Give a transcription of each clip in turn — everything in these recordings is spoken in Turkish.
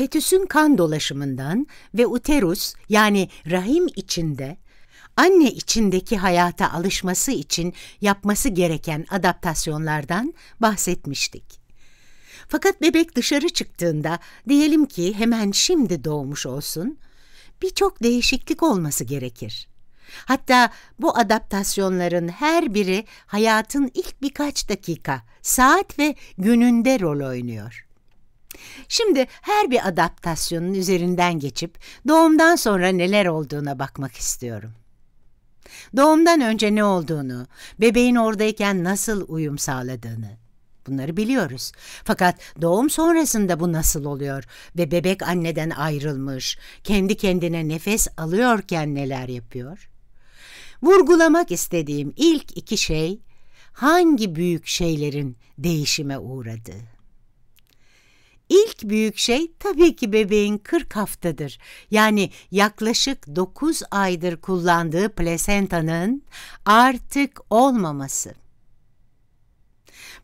Fetüsün kan dolaşımından ve uterus yani rahim içinde anne içindeki hayata alışması için yapması gereken adaptasyonlardan bahsetmiştik. Fakat bebek dışarı çıktığında diyelim ki hemen şimdi doğmuş olsun, birçok değişiklik olması gerekir. Hatta bu adaptasyonların her biri hayatın ilk birkaç dakika, saat ve gününde rol oynuyor. Şimdi her bir adaptasyonun üzerinden geçip doğumdan sonra neler olduğuna bakmak istiyorum. Doğumdan önce ne olduğunu, bebeğin oradayken nasıl uyum sağladığını, bunları biliyoruz. Fakat doğum sonrasında bu nasıl oluyor ve bebek anneden ayrılmış, kendi kendine nefes alıyorken neler yapıyor? Vurgulamak istediğim ilk iki şey hangi büyük şeylerin değişime uğradığı. İlk büyük şey tabii ki bebeğin 40 haftadır. Yani yaklaşık 9 aydır kullandığı plasentanın artık olmaması.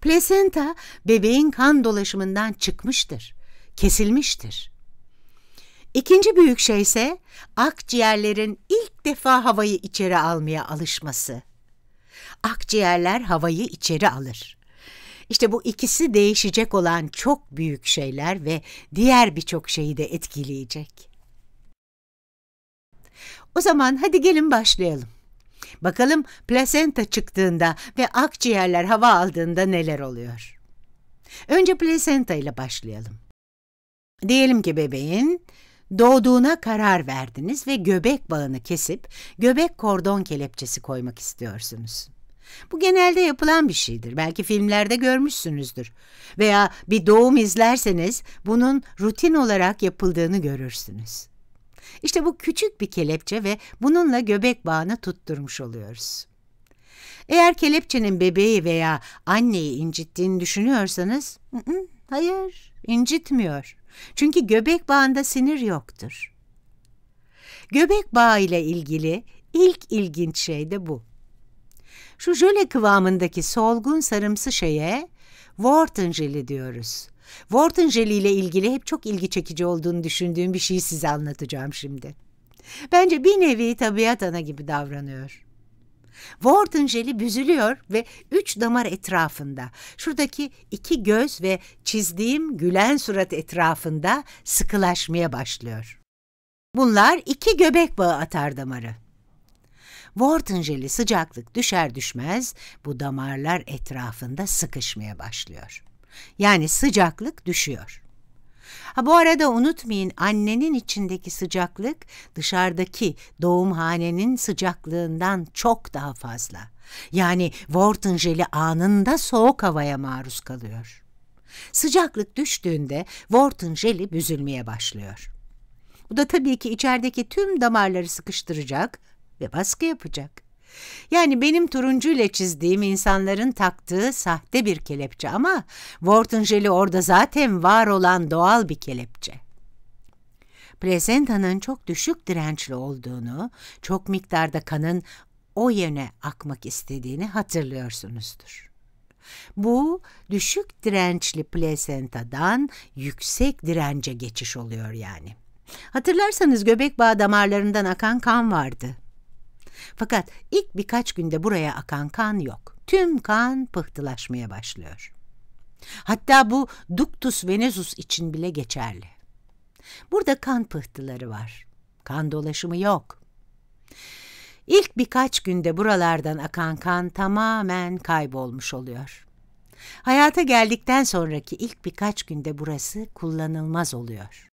Plasenta bebeğin kan dolaşımından çıkmıştır, kesilmiştir. İkinci büyük şey ise akciğerlerin ilk defa havayı içeri almaya alışması. Akciğerler havayı içeri alır. İşte bu ikisi değişecek olan çok büyük şeyler ve diğer birçok şeyi de etkileyecek. O zaman hadi gelin başlayalım. Bakalım plasenta çıktığında ve akciğerler hava aldığında neler oluyor? Önce plasenta ile başlayalım. Diyelim ki bebeğin doğduğuna karar verdiniz ve göbek bağını kesip göbek kordon kelepçesi koymak istiyorsunuz. Bu genelde yapılan bir şeydir. Belki filmlerde görmüşsünüzdür. Veya bir doğum izlerseniz bunun rutin olarak yapıldığını görürsünüz. İşte bu küçük bir kelepçe ve bununla göbek bağını tutturmuş oluyoruz. Eğer kelepçenin bebeği veya anneyi incittiğini düşünüyorsanız, hayır, incitmiyor. Çünkü göbek bağında sinir yoktur. Göbek bağı ile ilgili ilk ilginç şey de bu. Şu jöle kıvamındaki solgun sarımsı şeye Wharton jeli diyoruz. Wharton jeli ile ilgili hep çok ilgi çekici olduğunu düşündüğüm bir şeyi size anlatacağım şimdi. Bence bir nevi tabiat ana gibi davranıyor. Wharton jeli büzülüyor ve üç damar etrafında, şuradaki iki göz ve çizdiğim gülen surat etrafında sıkılaşmaya başlıyor. Bunlar iki göbek bağı atar damarı. Wharton jeli sıcaklık düşer düşmez bu damarlar etrafında sıkışmaya başlıyor. Yani sıcaklık düşüyor. Ha bu arada unutmayın annenin içindeki sıcaklık dışarıdaki doğumhanenin sıcaklığından çok daha fazla. Yani Wharton jeli anında soğuk havaya maruz kalıyor. Sıcaklık düştüğünde Wharton jeli büzülmeye başlıyor. Bu da tabii ki içerideki tüm damarları sıkıştıracak ve baskı yapacak. Yani benim turuncuyla çizdiğim insanların taktığı sahte bir kelepçe ama Wharton orada zaten var olan doğal bir kelepçe. Plasentanın çok düşük dirençli olduğunu, çok miktarda kanın o yöne akmak istediğini hatırlıyorsunuzdur. Bu düşük dirençli plasentadan yüksek dirence geçiş oluyor yani. Hatırlarsanız göbek bağı damarlarından akan kan vardı. Fakat ilk birkaç günde buraya akan kan yok. Tüm kan pıhtılaşmaya başlıyor. Hatta bu ductus venosus için bile geçerli. Burada kan pıhtıları var. Kan dolaşımı yok. İlk birkaç günde buralardan akan kan tamamen kaybolmuş oluyor. Hayata geldikten sonraki ilk birkaç günde burası kullanılmaz oluyor.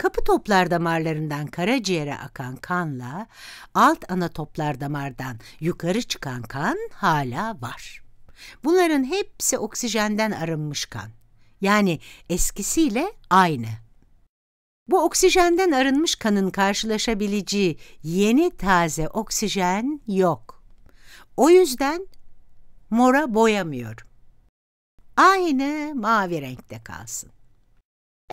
Kapı toplar damarlarından karaciğere akan kanla alt ana toplar damardan yukarı çıkan kan hala var. Bunların hepsi oksijenden arınmış kan. Yani eskisiyle aynı. Bu oksijenden arınmış kanın karşılaşabileceği yeni taze oksijen yok. O yüzden mora boyamıyorum. Aynı mavi renkte kalsın.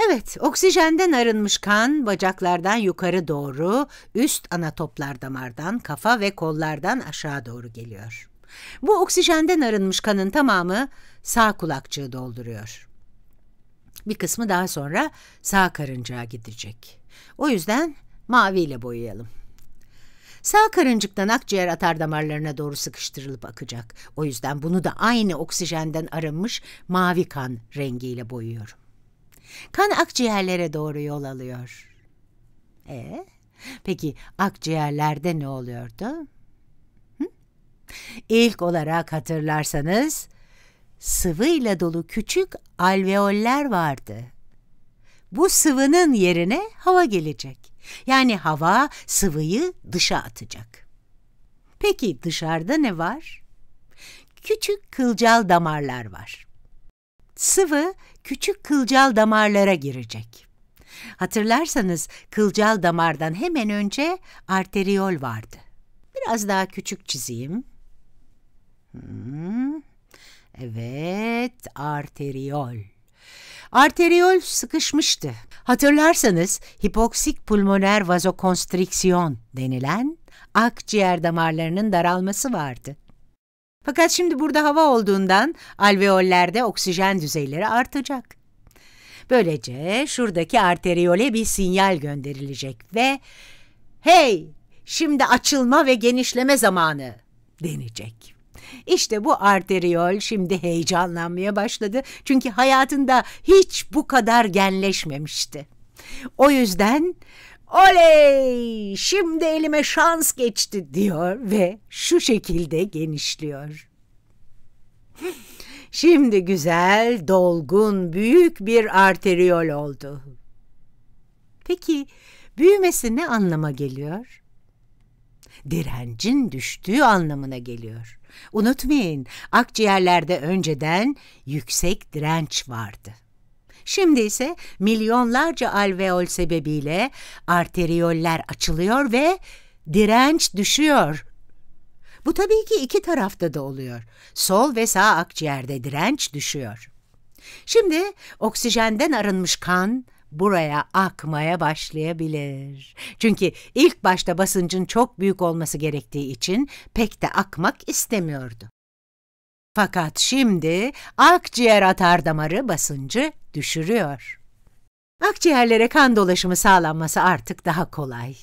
Evet, oksijenden arınmış kan bacaklardan yukarı doğru, üst ana toplar damardan, kafa ve kollardan aşağı doğru geliyor. Bu oksijenden arınmış kanın tamamı sağ kulakçığı dolduruyor. Bir kısmı daha sonra sağ karıncaya gidecek. O yüzden maviyle boyayalım. Sağ karıncıktan akciğer atar damarlarına doğru sıkıştırılıp akacak. O yüzden bunu da aynı oksijenden arınmış mavi kan rengiyle boyuyorum. Kan akciğerlere doğru yol alıyor. E, peki akciğerlerde ne oluyordu? Hı? İlk olarak hatırlarsanız sıvıyla dolu küçük alveoller vardı. Bu sıvının yerine hava gelecek. Yani hava sıvıyı dışa atacak. Peki dışarıda ne var? Küçük kılcal damarlar var. Sıvı küçük kılcal damarlara girecek. Hatırlarsanız kılcal damardan hemen önce arteriol vardı. Biraz daha küçük çizeyim. Hmm. Evet, arteriol. Arteriol sıkışmıştı. Hatırlarsanız hipoksik pulmoner vazokonstriksiyon denilen akciğer damarlarının daralması vardı. Fakat şimdi burada hava olduğundan alveollerde oksijen düzeyleri artacak. Böylece şuradaki arteriole bir sinyal gönderilecek ve "Hey, şimdi açılma ve genişleme zamanı." denecek. İşte bu arteriol şimdi heyecanlanmaya başladı çünkü hayatında hiç bu kadar genleşmemişti. O yüzden oley şimdi elime şans geçti diyor ve şu şekilde genişliyor. Şimdi güzel, dolgun, büyük bir arteriol oldu. Peki büyümesi ne anlama geliyor? Direncin düştüğü anlamına geliyor. Unutmayın, akciğerlerde önceden yüksek direnç vardı. Şimdi ise milyonlarca alveol sebebiyle arteriyoller açılıyor ve direnç düşüyor. Bu tabii ki iki tarafta da oluyor. Sol ve sağ akciğerde direnç düşüyor. Şimdi oksijenden arınmış kan buraya akmaya başlayabilir. Çünkü ilk başta basıncın çok büyük olması gerektiği için pek de akmak istemiyordu. Fakat şimdi akciğer atar damarı basıncı düşürüyor. Akciğerlere kan dolaşımı sağlanması artık daha kolay.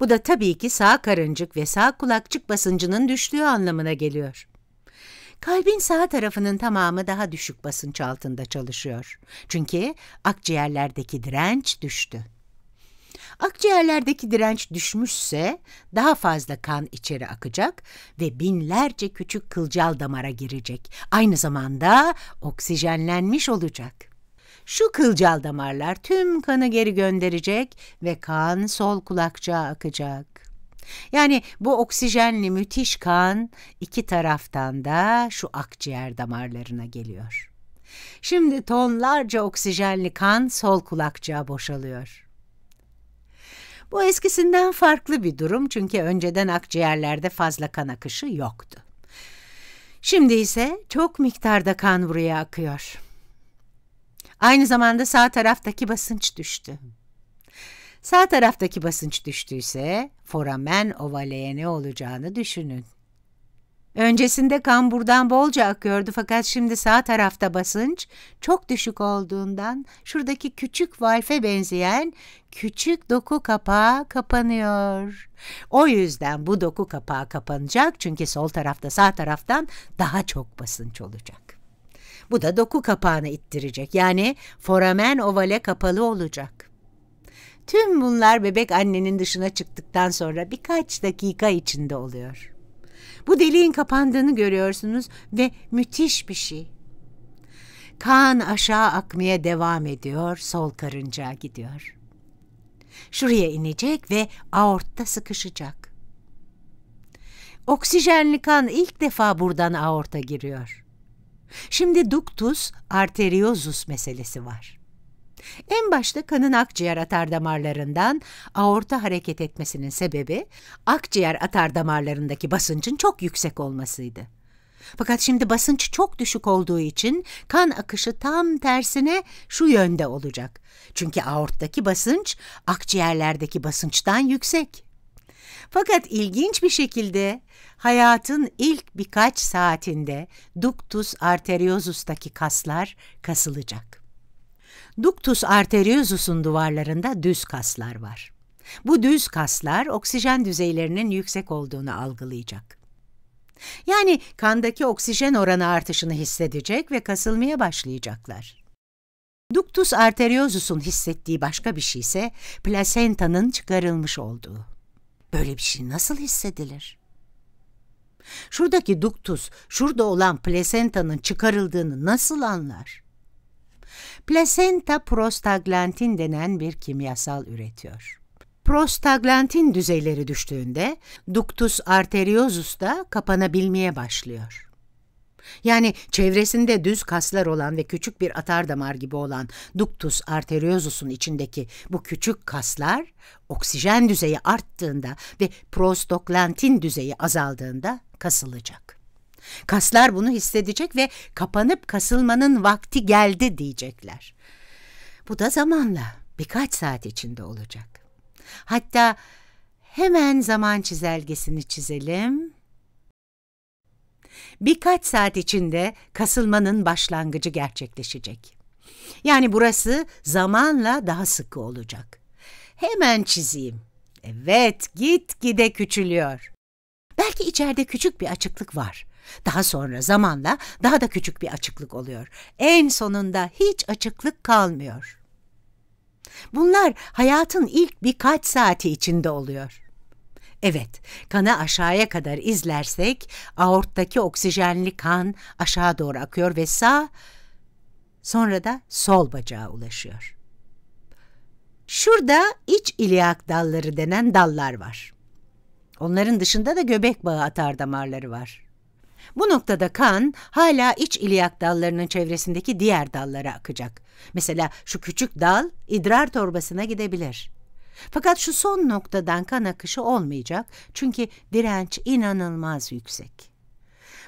Bu da tabii ki sağ karıncık ve sağ kulakçık basıncının düştüğü anlamına geliyor. Kalbin sağ tarafının tamamı daha düşük basınç altında çalışıyor. Çünkü akciğerlerdeki direnç düştü. Akciğerlerdeki direnç düşmüşse daha fazla kan içeri akacak ve binlerce küçük kılcal damara girecek. Aynı zamanda oksijenlenmiş olacak. Şu kılcal damarlar tüm kanı geri gönderecek ve kan sol kulakçığa akacak. Yani bu oksijenli müthiş kan iki taraftan da şu akciğer damarlarına geliyor. Şimdi tonlarca oksijenli kan sol kulakçığa boşalıyor. Bu eskisinden farklı bir durum çünkü önceden akciğerlerde fazla kan akışı yoktu. Şimdi ise çok miktarda kan buraya akıyor. Aynı zamanda sağ taraftaki basınç düştü. Sağ taraftaki basınç düştüyse foramen ovaleye ne olacağını düşünün. Öncesinde kan buradan bolca akıyordu fakat şimdi sağ tarafta basınç çok düşük olduğundan şuradaki küçük valfe benzeyen küçük doku kapağı kapanıyor. O yüzden bu doku kapağı kapanacak çünkü sol tarafta sağ taraftan daha çok basınç olacak. Bu da doku kapağını ittirecek yani foramen ovale kapalı olacak. Tüm bunlar bebek annenin dışına çıktıktan sonra birkaç dakika içinde oluyor. Bu deliğin kapandığını görüyorsunuz ve müthiş bir şey. Kan aşağı akmaya devam ediyor, sol karıncağa gidiyor. Şuraya inecek ve aortta sıkışacak. Oksijenli kan ilk defa buradan aorta giriyor. Şimdi ductus arteriosus meselesi var. En başta kanın akciğer atar damarlarından aorta hareket etmesinin sebebi akciğer atar damarlarındaki basıncın çok yüksek olmasıydı. Fakat şimdi basınç çok düşük olduğu için kan akışı tam tersine şu yönde olacak. Çünkü aorttaki basınç akciğerlerdeki basınçtan yüksek. Fakat ilginç bir şekilde hayatın ilk birkaç saatinde ductus arteriosus'taki kaslar kasılacak. Ductus arteriosus'un duvarlarında düz kaslar var. Bu düz kaslar oksijen düzeylerinin yüksek olduğunu algılayacak. Yani kandaki oksijen oranı artışını hissedecek ve kasılmaya başlayacaklar. Ductus arteriosus'un hissettiği başka bir şey ise plasentanın çıkarılmış olduğu. Böyle bir şey nasıl hissedilir? Şuradaki duktus, şurada olan plasentanın çıkarıldığını nasıl anlar? Plasenta prostaglandin denen bir kimyasal üretiyor. Prostaglandin düzeyleri düştüğünde ductus arteriosus da kapanabilmeye başlıyor. Yani çevresinde düz kaslar olan ve küçük bir atar damar gibi olan ductus arteriosus'un içindeki bu küçük kaslar oksijen düzeyi arttığında ve prostaglandin düzeyi azaldığında kasılacak. Kaslar bunu hissedecek ve kapanıp kasılmanın vakti geldi diyecekler. Bu da zamanla birkaç saat içinde olacak. Hatta hemen zaman çizelgesini çizelim. Birkaç saat içinde kasılmanın başlangıcı gerçekleşecek. Yani burası zamanla daha sıkı olacak. Hemen çizeyim. Evet, git gide küçülüyor. Belki içeride küçük bir açıklık var. Daha sonra zamanla daha da küçük bir açıklık oluyor. En sonunda hiç açıklık kalmıyor. Bunlar hayatın ilk birkaç saati içinde oluyor. Evet, kanı aşağıya kadar izlersek aorttaki oksijenli kan aşağı doğru akıyor ve sağ sonra da sol bacağa ulaşıyor. Şurada iç iliak dalları denen dallar var. Onların dışında da göbek bağı atar damarları var. Bu noktada kan hala iç iliak dallarının çevresindeki diğer dallara akacak. Mesela şu küçük dal idrar torbasına gidebilir. Fakat şu son noktadan kan akışı olmayacak çünkü direnç inanılmaz yüksek.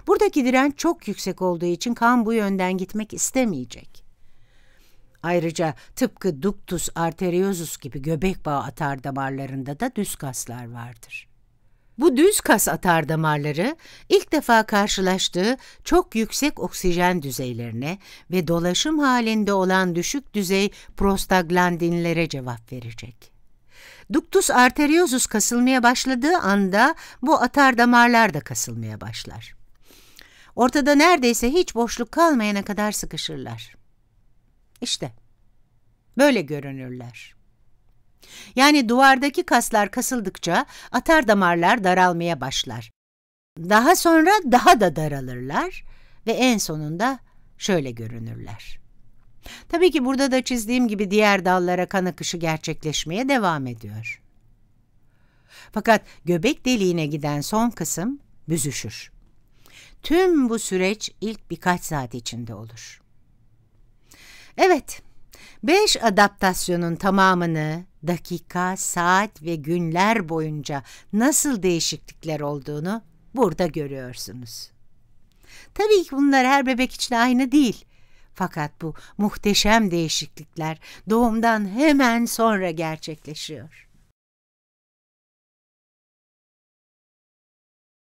Buradaki direnç çok yüksek olduğu için kan bu yönden gitmek istemeyecek. Ayrıca tıpkı ductus arteriosus gibi göbek bağı atar damarlarında da düz kaslar vardır. Bu düz kas atar damarları ilk defa karşılaştığı çok yüksek oksijen düzeylerine ve dolaşım halinde olan düşük düzey prostaglandinlere cevap verecek. Ductus arteriosus kasılmaya başladığı anda bu atar damarlar da kasılmaya başlar. Ortada neredeyse hiç boşluk kalmayana kadar sıkışırlar. İşte böyle görünürler. Yani duvardaki kaslar kasıldıkça atar damarlar daralmaya başlar. Daha sonra daha da daralırlar ve en sonunda şöyle görünürler. Tabii ki burada da çizdiğim gibi diğer dallara kan akışı gerçekleşmeye devam ediyor. Fakat göbek deliğine giden son kısım büzüşür. Tüm bu süreç ilk birkaç saat içinde olur. Evet, beş adaptasyonun tamamını dakika, saat ve günler boyunca nasıl değişiklikler olduğunu burada görüyorsunuz. Tabii ki bunlar her bebek için aynı değil. Fakat bu muhteşem değişiklikler doğumdan hemen sonra gerçekleşiyor.